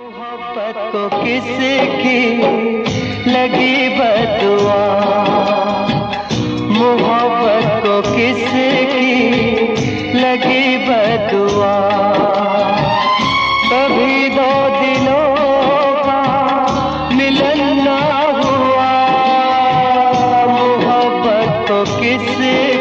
मोहब्बत को किसकी लगी बदुआ। मोहब्बत को किसकी लगी बदुआ। कभी दो दिनों का मिलन ना हुआ। मोहब्बत को किसकी